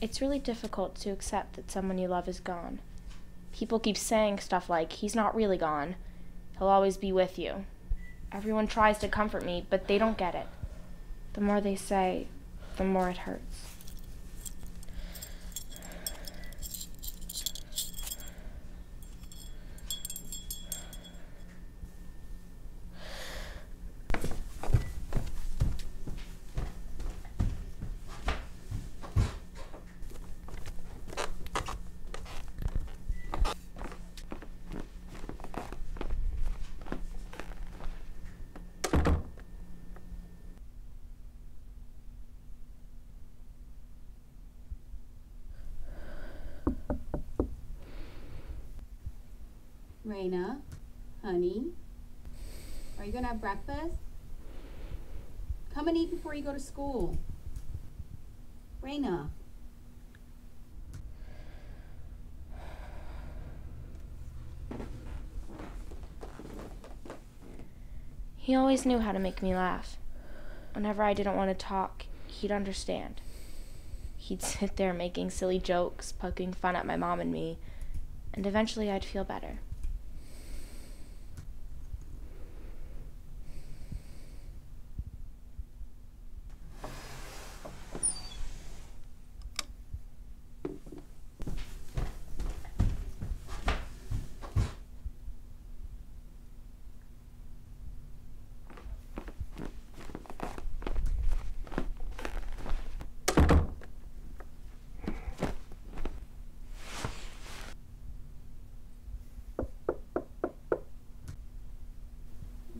It's really difficult to accept that someone you love is gone. People keep saying stuff like, he's not really gone. He'll always be with you. Everyone tries to comfort me, but they don't get it. The more they say, the more it hurts. Raina, honey, are you gonna have breakfast? Come and eat before you go to school. Raina. He always knew how to make me laugh. Whenever I didn't want to talk, he'd understand. He'd sit there making silly jokes, poking fun at my mom and me, and eventually I'd feel better.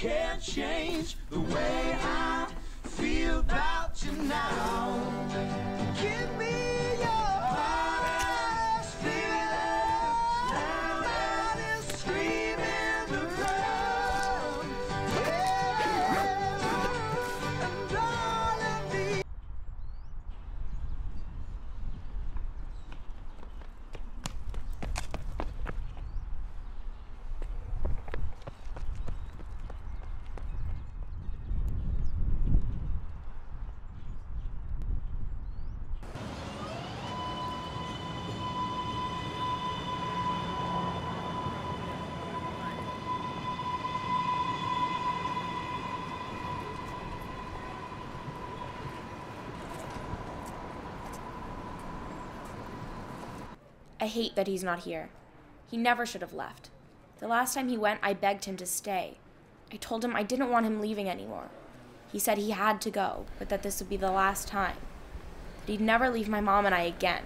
can't change the way I feel about you now. I hate that he's not here. He never should have left. The last time he went, I begged him to stay. I told him I didn't want him leaving anymore. He said he had to go, but that this would be the last time. That he'd never leave my mom and I again.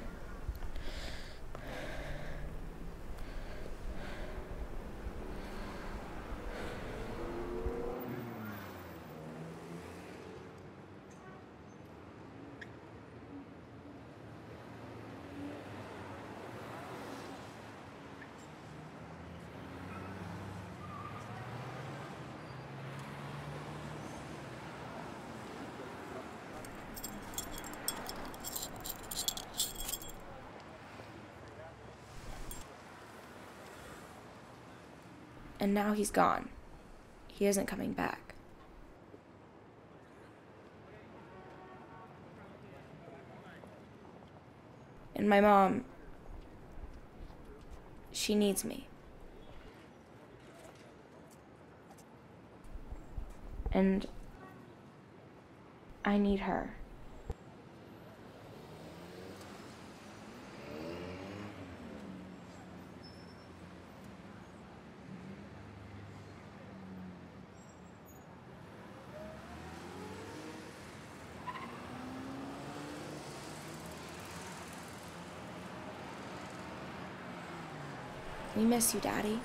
And now he's gone. He isn't coming back. And my mom, she needs me. And I need her. We miss you, Daddy.